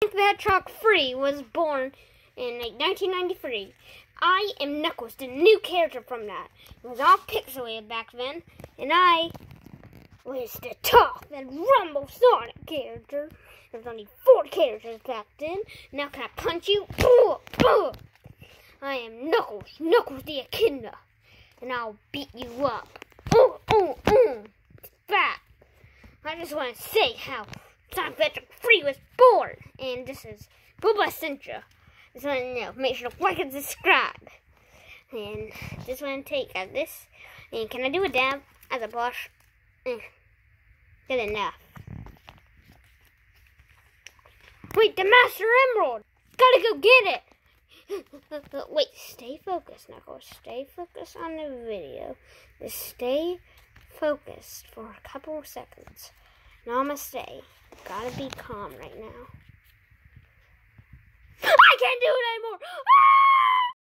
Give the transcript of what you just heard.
That Truck Free was born in like 1993. I am Knuckles, the new character from that. It was all pixelated back then, and I was the tough and rumble Sonic character. There was only four characters back then. Now can I punch you? I am Knuckles, Knuckles the Echidna, and I'll beat you up. Oh, oh, oh, fat. I just want to say how Sonic Adventure 3 was born, and this is Booba Centra. Just want to know, make sure to like and subscribe. And just want to take out this, and can I do a dab as a brush? Eh, good enough. Wait, the Master Emerald! Gotta go get it! Wait, stay focused, Knuckles. Stay focused on the video. Just stay focused for a couple seconds. Namaste. Gotta be calm right now.